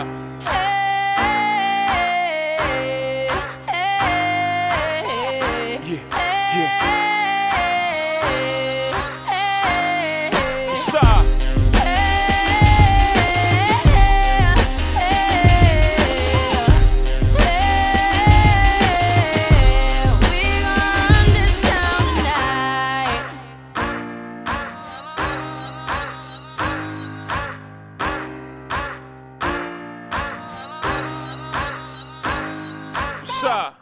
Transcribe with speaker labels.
Speaker 1: Hey,
Speaker 2: hey, hey, yeah, yeah.
Speaker 1: Sir.